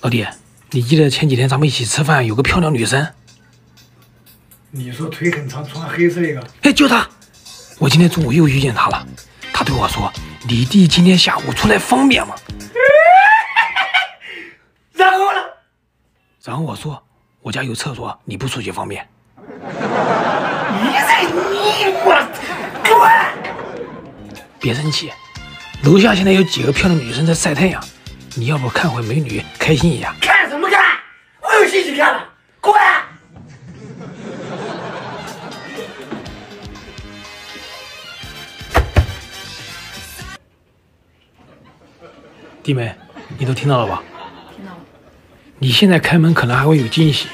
老弟，你记得前几天咱们一起吃饭，有个漂亮女生？你说腿很长，穿黑色那个？哎，就她！我今天中午又遇见她了。她对我说：“你弟今天下午出来方便吗？” 然后呢？然后我说：“我家有厕所，你不出去方便。”你在你我滚！别生气，楼下现在有几个漂亮女生在晒太阳，你要不看会美女，开心一下？看什么看？我有心情看了，滚！弟妹，你都听到了吧？听到了，你现在开门可能还会有惊喜。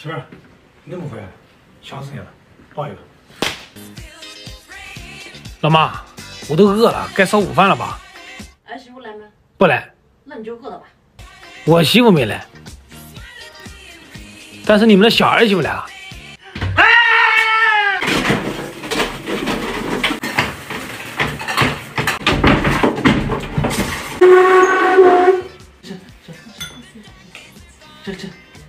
媳妇儿，你怎么回来了？想死你了，抱一个。老妈，我都饿了，该烧午饭了吧？儿媳妇来吗？不来，那你就饿了吧。我媳妇没来，但是你们的小儿媳妇来了。这这，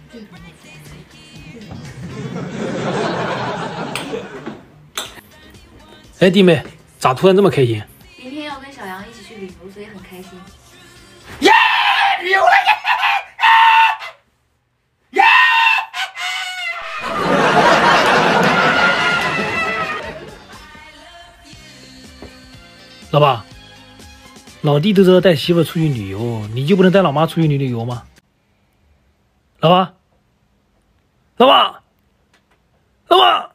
哎，弟妹，咋突然这么开心？明天要跟小杨一起去旅游，所以很开心。耶！旅游了耶！耶！老爸，老弟都知道带媳妇出去旅游，你就不能带老妈出去旅旅游吗？老爸，老爸，老爸。